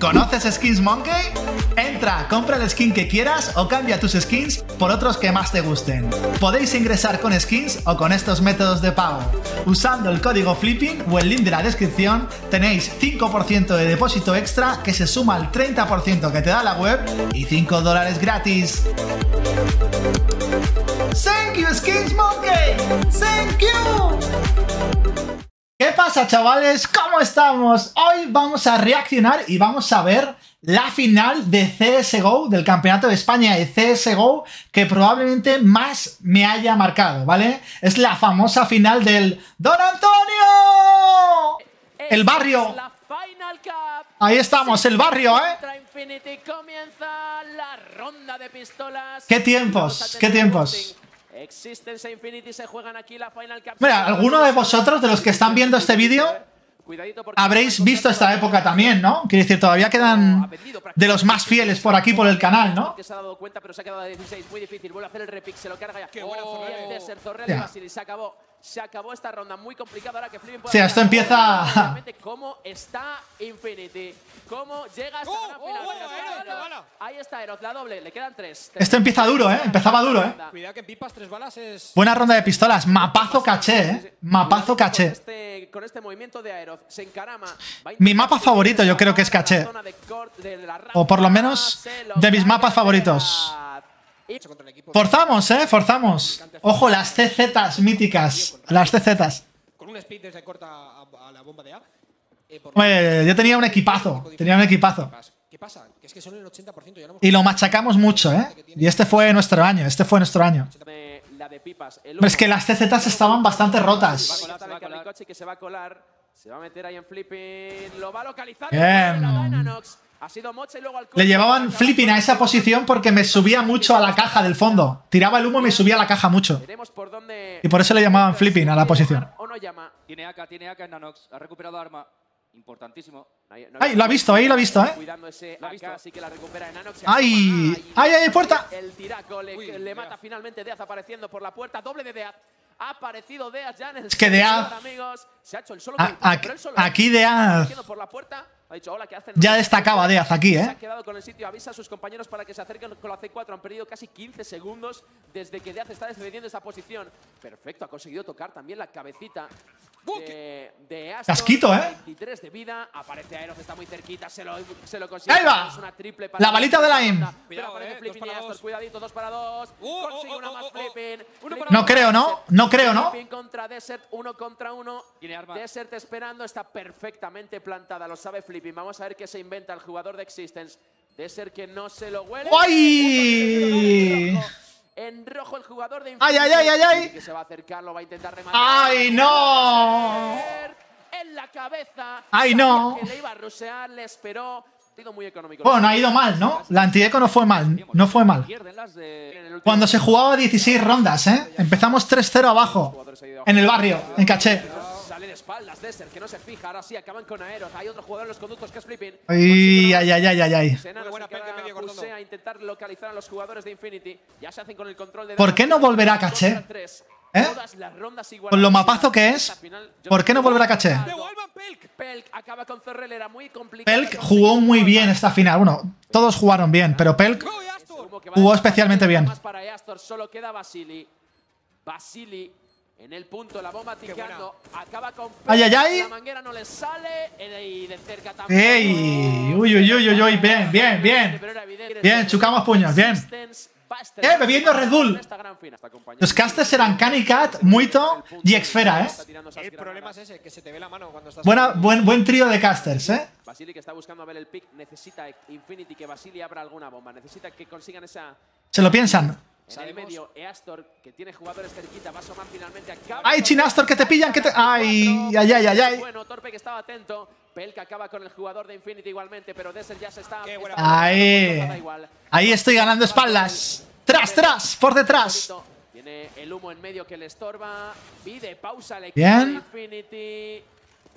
¿Conoces Skins Monkey? Entra, compra el skin que quieras o cambia tus skins por otros que más te gusten. Podéis ingresar con skins o con estos métodos de pago. Usando el código Flipping o el link de la descripción tenéis 5% de depósito extra que se suma al 30% que te da la web y 5 dólares gratis. Thank you, Skins Monkey! Thank you! ¿Qué pasa, chavales? ¿Cómo estamos? Hoy vamos a reaccionar y vamos a ver la final de CSGO, del Campeonato de España de CSGO, que probablemente más me haya marcado, ¿vale? Es la famosa final del ¡Don Antonio! El barrio. Ahí estamos, el barrio, ¿eh? ¿Qué tiempos? ¿Qué tiempos? Existence Infinity se juegan aquí la Final Cup. Mira, alguno de vosotros, de los que están viendo este vídeo, habréis visto esta época también, ¿no? Quiero decir, todavía quedan de los más fieles por aquí, por el canal, ¿no? se ha dado cuenta, pero se ha quedado de 16, muy difícil. Vuelve a hacer el repick, se lo carga ya. Qué buena oh, se acabó. Se acabó esta ronda muy complicada ahora que Flipping puede Sí, esto empieza... ¿Cómo está Infinity? ¿Cómo llega hasta oh, la final? Oh, Ahí está Eros, la doble, le quedan tres. Esto empieza duro, ¿eh? Empezaba duro, ¿eh? Cuidado que pipas tres balas es... Buena ronda de pistolas, mapazo caché, ¿eh? Mapazo caché. Este, con este movimiento de Aeroz se encarama. Mi mapa favorito yo creo que es caché. O por lo menos de mis mapas favoritos. Forzamos, eh, forzamos. Ojo, las CZs míticas. Las CZs. Con un speed desde corta a la bomba de A. Eh, yo tenía un equipazo. Tenía un equipazo. ¿Qué pasa? Que es que son el 80% Y lo machacamos mucho, ¿eh? Y este fue nuestro año. Este fue nuestro año. Pero es que las CZs estaban bastante rotas. Se va a meter ahí en flipping. Lo va a localizar. Bien. Le llevaban flipping a esa posición porque me subía mucho a la caja del fondo. Tiraba el humo y me subía a la caja mucho. Y por eso le llamaban flipping a la posición. Tiene AK, tiene AK en Nanox. Ha recuperado arma. Importantísimo. Ay, lo ha visto, ahí lo ha visto, ¿eh? ¡Ay! ¡Ay, ay, puerta! El tiraco le, le mata finalmente Deaz apareciendo por la puerta. Doble de Deaz. Ha aparecido Deaz ya en el Es que Deaz… Se ha… Ya destacaba Deaz aquí, ¿eh? Se ha quedado con el sitio, avisa a sus compañeros para que se acerquen con la C4. Han perdido casi 15 segundos desde que Deaz está defendiendo esa posición. Perfecto, ha conseguido tocar también la cabecita de, de Aston. Casquito, ¿eh? 23 de vida, aparece Aeroz, está muy cerquita, se lo, se lo consigue. ¡Ahí va! Es una triple para la balita de la IM. Pero aparece eh, Flipping y Astor, cuidadito, dos para dos. Uh, consigue uh, una más Flipping. No creo, ¿no? No creo, ¿no? Flipping contra Desert, uno contra uno. Desert esperando, está perfectamente plantada, lo sabe Flipping. Vamos a ver qué se inventa el jugador de Existence. Desert que no se lo huele. ¡Ay! En rojo el jugador de ¡Ay, ay, ay, ay! ay. Que se va a acercar, lo va a intentar rematar. ¡Ay, no! En la cabeza. ¡Ay, no! Que le iba a rusear, le esperó. Muy económico. Bueno, no ha ido mal, ¿no? La antieco no fue mal. No fue mal. Cuando se jugaba 16 rondas, ¿eh? Empezamos 3-0 abajo. En el barrio, en caché de espaldas, Desert, que no se fija. Ahora sí, acaban con Aeros. Hay otro jugador en los conductos que es Flipping. Ay, ay, ay, ay, ay, ay. a intentar localizar a los jugadores de Infinity. Ya se hacen con el control de ¿Por qué no volverá a caché? ¿Eh? Con lo mapazo que es, ¿por qué no volverá a caché? Pelk jugó muy bien esta final. Bueno, todos jugaron bien, pero Pelk jugó especialmente bien. En el punto, la bomba ticando. Acaba con. ¡Ay, ay, ay! La manguera no le sale. Y de cerca tampoco. ¡Ey! ¡Uy, uy, uy, uy! uy. Bien, bien, bien. Bien, chucamos puños, bien. ¡Eh! Bebiendo Red Bull. Los casters eran Canicat, Muito y Exfera, ¿eh? El problema es ese, que se te ve la mano cuando estás. Buena, buen, buen trío de casters, ¿eh? Basili que está buscando a ver el pick. Necesita Infinity que Basili abra alguna bomba. Necesita que consigan esa. Se lo piensan. En el medio, Eastor, que tiene jugadores cerquita, va a asomar finalmente. Acaba ¡Ay, Chinastor, que te pillan! que te... ¡Ay, ay, ay, ay! ay. Bueno, Torpe que estaba atento. Pelka acaba con el jugador de Infinity igualmente, pero Desert ya se está... Ahí. Ahí estoy ganando espaldas. ¡Tras, tras! ¡Por detrás! Tiene el humo en medio que le estorba. Pide pausa le Bien. Infinity.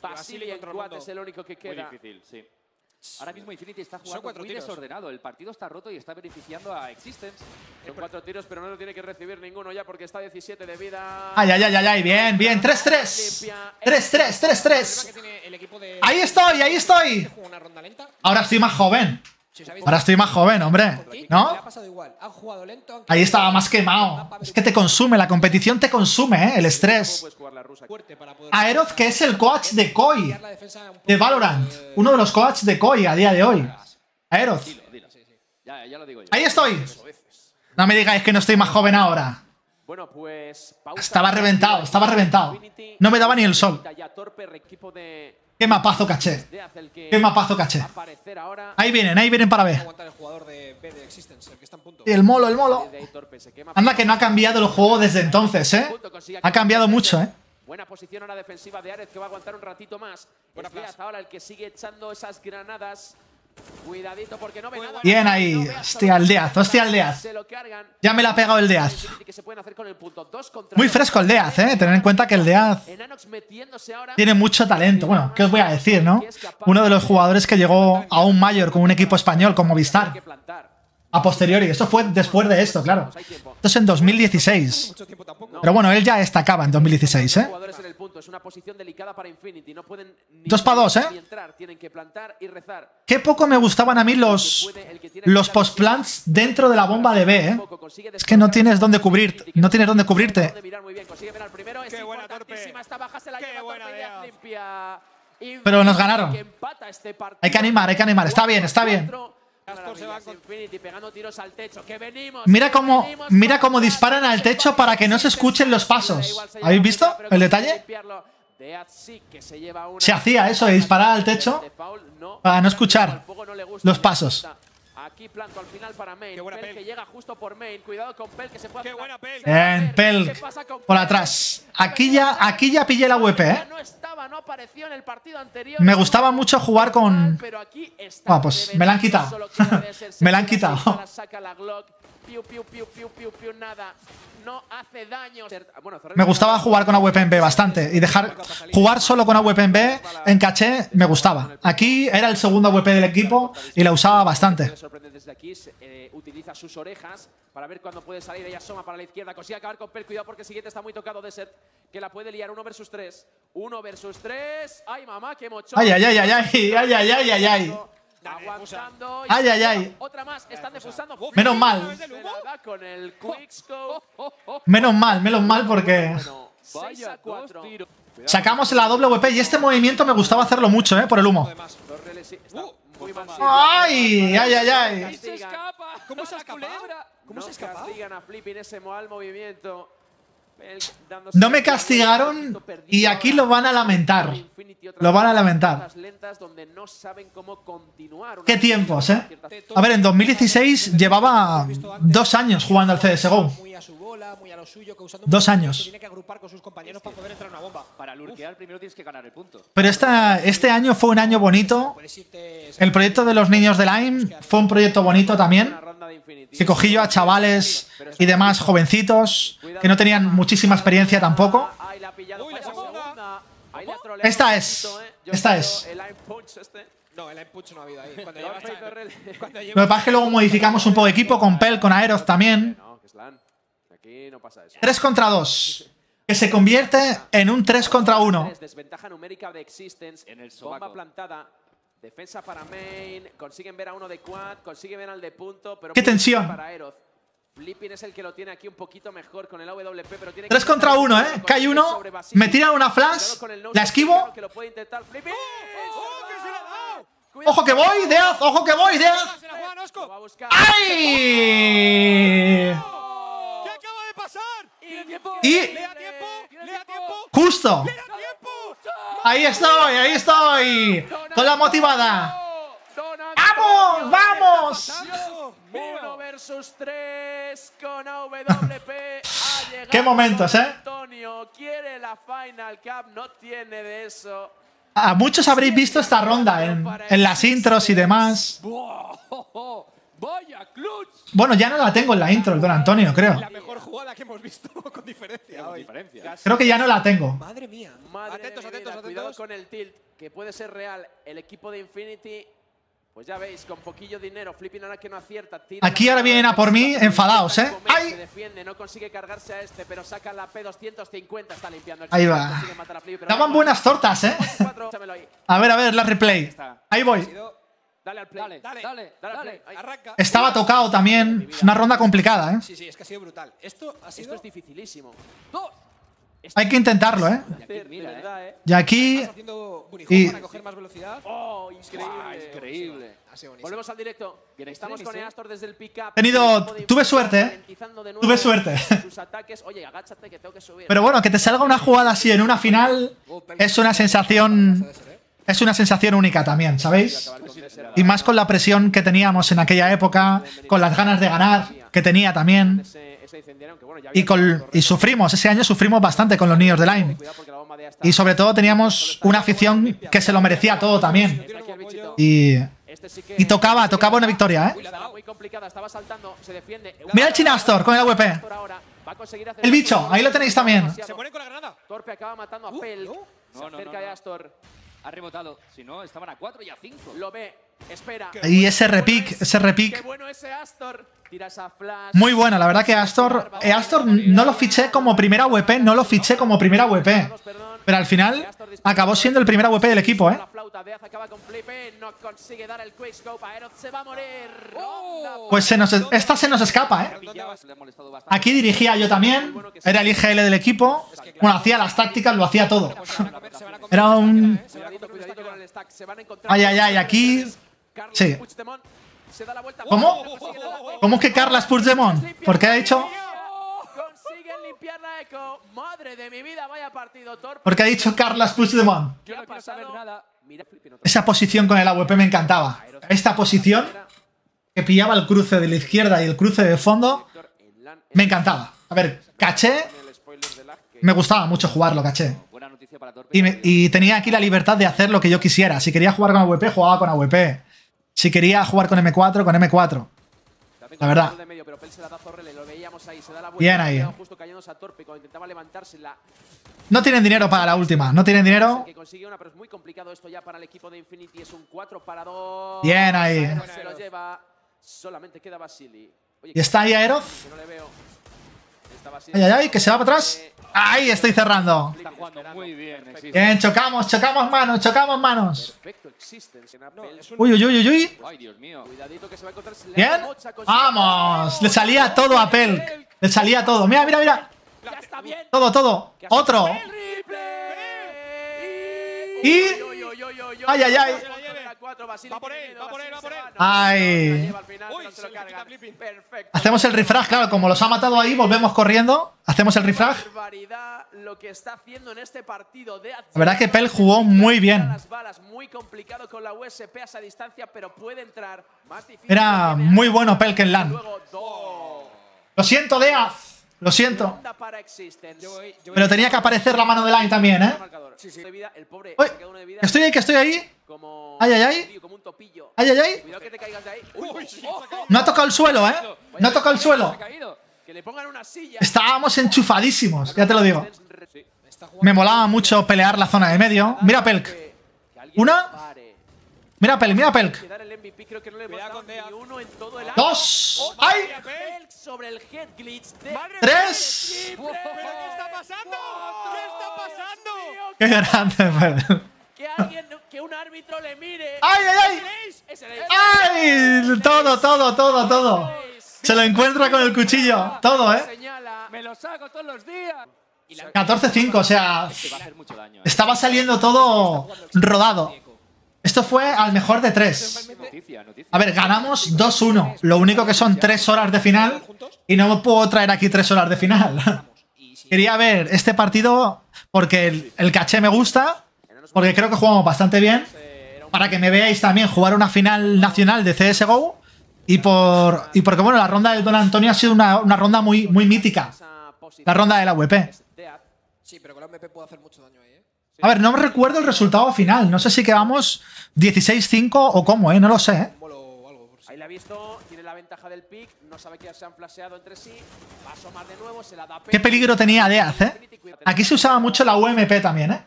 Basili en es el único que queda. Muy difícil, sí. Ahora mismo Infinity está jugando muy desordenado. El partido está roto y está beneficiando a Existence. Son cuatro tiros, pero no lo tiene que recibir ninguno ya porque está 17 de vida. Ay, ay, ay, ay, ay. Bien, bien. 3-3. 3-3, 3-3. Ahí estoy, ahí estoy. Ahora estoy más joven. Ahora estoy más joven, hombre. ¿No? Ahí estaba más quemado. Es que te consume, la competición te consume, ¿eh? El estrés. Aeroz, que es el coach de Koi. De Valorant. Uno de los coaches de Koi a día de hoy. Aeroz. Ahí estoy. No me digáis que no estoy más joven ahora. Estaba reventado, estaba reventado. No me daba ni el sol. Qué mapazo caché. Qué mapazo caché. Ahí vienen, ahí vienen para ver. Y el molo, el molo. Anda que no ha cambiado el juego desde entonces, ¿eh? Ha cambiado mucho, ¿eh? Buena posición ahora defensiva de Ares que va a aguantar un ratito más. Ahora el que sigue echando esas granadas. Cuidadito porque no ve nada. Bien ahí. Hostia, el Deaz, hostia, el Deaz. Ya me la ha pegado el Deaz. Muy fresco el Deaz, eh. Tener en cuenta que el Deaz tiene mucho talento. Bueno, ¿qué os voy a decir, no? Uno de los jugadores que llegó a un mayor con un equipo español como Vistar. A posteriori, eso fue después de esto, claro. Esto es en 2016. Pero bueno, él ya destacaba en 2016, ¿eh? Dos para dos, ¿eh? Qué poco me gustaban a mí los, los post-plants dentro de la bomba de B, ¿eh? Es que no tienes dónde cubrir, no tienes dónde cubrirte. Pero nos ganaron. Hay que animar, hay que animar. Está bien, está bien. Mira cómo, mira cómo disparan al techo para que no se escuchen los pasos. ¿Habéis visto el detalle? Se hacía eso de disparar al techo para no escuchar los pasos. Aquí planto al final para Main. Qué buena Pel, que llega justo por Main. Cuidado con Pel que se puede Qué buena Pel. Bien, Pel. Por atrás. Aquí ya, aquí ya pillé la WP, ¿eh? No estaba, no apareció en el partido anterior. Me gustaba mucho jugar con... Ah, pues me la han quitado. me la han quitado. Piu, piu, piu, piu, piu, piu, nada no hace daño. Me gustaba jugar con AWP en B bastante y dejar jugar solo con AWP en B en caché me gustaba. Aquí era el segundo AWP del equipo y la usaba bastante. Desde aquí eh, utiliza sus orejas para ver cuándo puede salir. Ella asoma para la izquierda. Consigue acabar con Pel. Cuidado porque el siguiente está muy tocado de set. Que la puede liar. Uno versus tres. Uno versus tres. ¡Ay, mamá! ¡Qué mochón! ¡Ay, ay, ay, ay! ¡Ay, ay, ay, ay, ay! Ay. Aguantando. Ay, ay, ay. Otra más. Están defusando. Menos mal. Menos mal, menos mal porque. Sacamos la doble WP y este movimiento me gustaba hacerlo mucho, ¿eh? Por el humo. ¡Ay! ¡Ay, ay, ay! ¿Cómo se escapa? ¿Cómo se escapa? a Flippy en ese mal movimiento. No me castigaron y aquí lo van a lamentar. Lo van a lamentar. Qué tiempos, ¿eh? A ver, en 2016 llevaba dos años jugando al CSGO. Dos años. Pero esta, este año fue un año bonito. El proyecto de los niños de Lime fue un proyecto bonito también. Que cogí yo a chavales y demás jovencitos que no tenían muchísima experiencia tampoco. Esta es. Esta es. No, el punch no ha habido ahí. Lo que pasa es que luego modificamos un poco de equipo con Pel, con Aeroz también. 3 contra 2. Que se convierte en un 3 contra 1. Desventaja numérica de Existence. En el bomba plantada. Defensa para main. Consiguen ver a uno de quad. Consiguen ver al de punto. Pero ¡Qué tensión! Para Flipping es el que lo tiene aquí un poquito mejor con el AWP, pero tiene 3 contra 1, ¿eh? Cae uno, me tira una flash, la esquivo. ¡Ojo que voy, Deaz! ¡Ojo que voy, Deaz! ¡Ay! Y... ¡Justo! ¡Ahí estoy! ¡Ahí estoy! ¡Con la motivada! ¡Vamos! ¡Vamos! Uno versus tres con AWP. ¡Qué momentos, eh! Antonio quiere la Final Cup, no tiene de eso. A muchos habréis visto esta ronda en, en las intros y demás. Bueno, ya no la tengo en la intro, el Don Antonio, creo. La mejor jugada que hemos visto con diferencia. Creo que ya no la tengo. Madre mía. atentos, atentos, atentos. Cuidado con el tilt, que puede ser real. El equipo de Infinity Pues ya veis, con poquillo dinero, Flipping ahora que no acierta. Aquí ahora vienen a por mí enfadados, ¿eh? ¡Ay! Se defiende, no consigue cargarse a este, pero saca la P250, está limpiando el Ahí va. Daban buenas tortas, ¿eh? a ver, a ver, la replay. Ahí voy. Dale al play. Dale, dale, dale, Arranca. Estaba tocado también. Una ronda complicada, ¿eh? Sí, sí, es que ha sido brutal. Esto ha sido… Esto es dificilísimo. ¡Dos! Hay que intentarlo, ¿eh? Y aquí. Y para coger más velocidad. Oh, increíble. increíble. Volvemos al directo. Estamos con Eastor desde el pick-up. Tenido, tuve suerte, ¿eh? Tuve suerte. Pero bueno, que te salga una jugada así en una final es una sensación. Es una sensación única también, ¿sabéis? Y más con la presión que teníamos en aquella época, con las ganas de ganar que tenía también. Y, y sufrimos, ese año sufrimos bastante con los niños de Line. Y sobre todo teníamos una afición que se lo merecía todo también. Y, y tocaba, tocaba una victoria, ¿eh? Mira el Chinastor con el AWP. El bicho, ahí lo tenéis también. Se pone con la granada. Torpe acaba matando a Pel. Se acerca de Astor. Ha rebotado. Si no, estaban a 4 y a 5. Lo ve. Espera. Y ese repick, ese repick. Qué bueno ese Astor. Muy bueno, la verdad que Astor, eh, Astor no lo fiché como primera WP, no lo fiché como primera WP. Pero al final acabó siendo el primer WP del equipo, ¿eh? Pues se nos, esta se nos escapa, ¿eh? Aquí dirigía yo también, era el IGL del equipo. Bueno, hacía las tácticas, lo hacía todo. Era un... Ay, ay, ay, aquí... Sí. ¿Cómo? ¿Cómo que Carlas Puigdemont? ¿Por qué ha dicho? ¿Por qué ha dicho Carlas Puigdemont? Esa posición con el AWP me encantaba. Esta posición que pillaba el cruce de la izquierda y el cruce de fondo me encantaba. A ver, caché. Me gustaba mucho jugarlo, caché. Y, y tenía aquí la libertad de hacer lo que yo quisiera. Si quería jugar con AWP, jugaba con AWP. Si quería jugar con M4, con M4. La verdad. Bien ahí. No tienen dinero para la última. No tienen dinero. Bien ahí. ¿Y está ahí Aeroz? Ay, ay, ay, que se va para atrás. Ahí estoy cerrando. bien. chocamos, chocamos manos, chocamos manos. Uy, uy, uy, uy, Bien. Vamos. Le salía todo a Pelk. Le salía todo. Mira, mira, mira. Todo, todo. Otro. Y... Ay, ay, ay. Va por él, va por él, va por él. Ay. Hacemos el refrag, claro, como los ha matado ahí, volvemos corriendo. Hacemos el refrag. La verdad que Pel jugó muy bien. Era muy bueno Pel que en LAN. Lo siento, Dea. Lo siento. Pero tenía que aparecer la mano de Line también, ¿eh? estoy ahí, que estoy ahí. Ay, ay, ay. Ay, ay, ay. No ha tocado el suelo, ¿eh? No ha tocado el suelo. Estábamos enchufadísimos, ya te lo digo. Me molaba mucho pelear la zona de medio. Mira Pelk. Una. Mira Pelk, mira Pelk. Dos. ¡Ay! Tres. ¿Qué está pasando? ¿Qué está pasando? ¡Qué grande, Pelk! Que alguien, que un árbitro le mire. ¡Ay, ay, ay! ¡Ay! Todo, todo, todo, todo. Se lo encuentra con el cuchillo. Todo, ¿eh? Me lo saco todos los días. 14-5, o sea, estaba saliendo todo rodado. Esto fue al mejor de tres. A ver, ganamos 2-1. Lo único que son tres horas de final y no puedo traer aquí tres horas de final. Quería ver este partido porque el, caché me gusta porque creo que jugamos bastante bien. Para que me veáis también jugar una final nacional de CSGO. Y, por, y porque, bueno, la ronda del Don Antonio ha sido una, ronda muy, muy mítica. La ronda de la WP. Sí, pero con la MP puede hacer mucho daño ahí, ¿eh? A ver, no me recuerdo el resultado final. No sé si quedamos 16-5 o cómo, ¿eh? No lo sé, ¿eh? Ahí la ha visto, tiene la ventaja del pick, no sabe que se han flasheado entre sí, va a asomar de nuevo, se la da Qué peligro tenía Deaz, ¿eh? Aquí se usaba mucho la UMP también, ¿eh?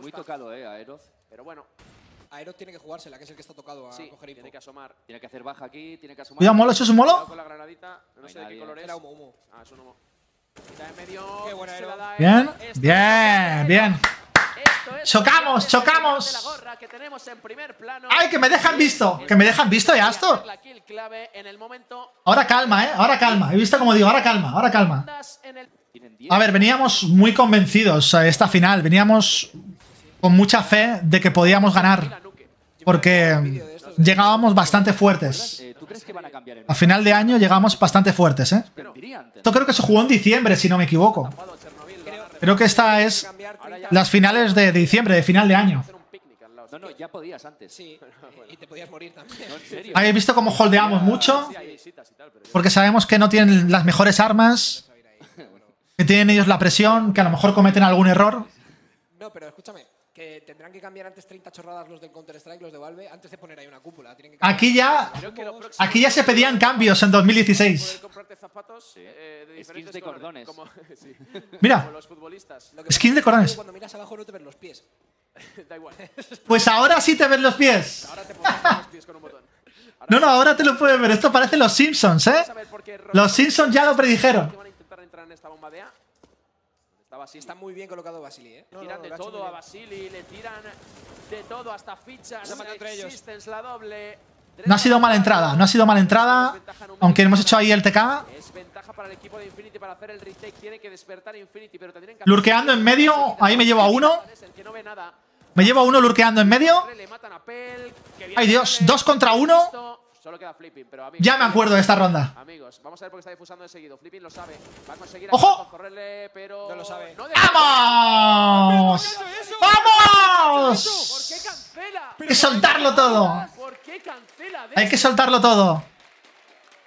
Muy tocado, eh, Aeroz. Pero bueno. Aero tiene que jugársela, que es el que está tocado a sí, coger Tiene que asomar. Tiene que hacer baja aquí, tiene que asomar. Cuidado, molo, ¿eso es un molo? Con la granadita, no, sé de qué color es. Era humo, humo. Ah, es un humo. Bien, bien, bien. Chocamos, chocamos. Ay, que me dejan visto. Que me dejan visto ya esto. Ahora calma, eh. Ahora calma. He visto como digo, ahora calma, ahora calma. A ver, veníamos muy convencidos a esta final. Veníamos con mucha fe de que podíamos ganar. Porque llegábamos bastante fuertes. A final de año llegamos bastante fuertes, ¿eh? Esto creo que se jugó en diciembre, si no me equivoco. Creo que esta es las finales de diciembre, de final de año. No, no, ya podías antes. Sí, y te podías morir también. Habéis visto cómo holdeamos mucho. Porque sabemos que no tienen las mejores armas. Que tienen ellos la presión, que a lo mejor cometen algún error. No, pero escúchame, que tendrán que cambiar antes 30 chorradas los del Counter-Strike, los de Valve, antes de poner ahí una cúpula. aquí ya aquí ya se pedían cambios en 2016. Eh, skins de cordones. Mira, skins de cordones. Cuando miras abajo no te ves los pies. da igual. Pues ahora sí te ves los pies. Ahora te los pies con un botón. no, no, ahora te lo puedes ver. Esto parece los Simpsons, ¿eh? Los Simpsons ya lo predijeron. Sí, está muy bien colocado Basili, ¿eh? No, tiran de todo a Basili, le tiran de todo hasta fichas. Existence, la doble. No ha sido mala entrada, no ha sido mala entrada, aunque hemos hecho ahí el TK. Es ventaja para el equipo de Infinity para hacer el retake, tiene que despertar Infinity, pero tendrían que Lurkeando en medio, ahí me llevo a uno. Me llevo a uno lurkeando en medio. Ay Dios, dos contra uno. Solo queda Flipping, pero amigos, Ya me acuerdo de esta ronda. Amigos, vamos a ver por qué está difusando de seguido. Flipping lo sabe. Va a conseguir ¡Ojo! correrle, pero. No lo sabe. ¡Vamos! ¡Vamos! ¿Por qué cancela? Hay que soltarlo todo. ¿Por qué cancela? Hay que soltarlo todo.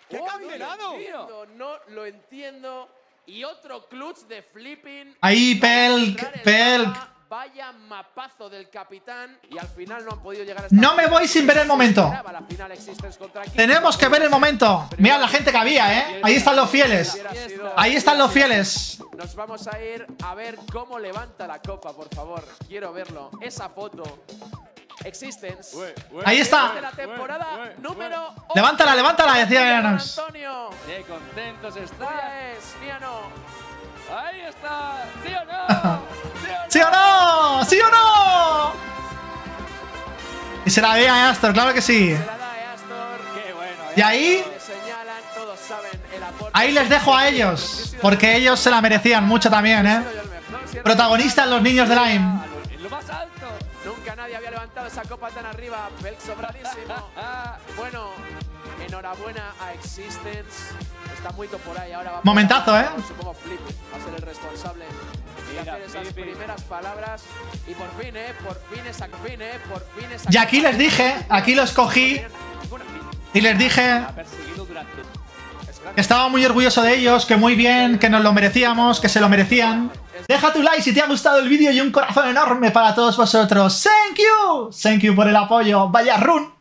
¿Qué ha cancelado? No lo entiendo. Y otro clutch de Flipping. Ahí, Pelk, Pelk. Vaya mapazo del capitán y al final no han podido llegar a No me voy sin ver el momento. Tenemos que ver el momento. Mira la gente que había, ¿eh? Ahí están los fieles. Ahí están los fieles. Nos vamos a ir a ver cómo levanta la copa, por favor. Quiero verlo. Esa foto. Existence. Ahí está. Levántala, levántala, decía Antonio. Qué contentos está. Ahí está. ¿Sí o no? ¿Sí o no? ¿Sí o no? Y se la da a Astor, claro que sí. Se la da a Astor. Qué bueno. Y ahí. Ahí les dejo a ellos. Porque ellos se la merecían mucho también, ¿eh? Protagonistas los niños de Lime. Lo más alto. Nunca nadie había levantado esa copa tan arriba. Belk sobradísimo. bueno, enhorabuena a Existence. Está muy por ahí. Ahora va Momentazo, ¿eh? Supongo Flip va a ser el responsable de hacer esas primeras palabras. Y por fin, ¿eh? Por fin esa fin, ¿eh? Por fin esa Y aquí les dije, aquí los cogí. Y les dije que estaba muy orgulloso de ellos, que muy bien, que nos lo merecíamos, que se lo merecían. Deja tu like si te ha gustado el vídeo y un corazón enorme para todos vosotros. Thank you. Thank you por el apoyo. Vaya run.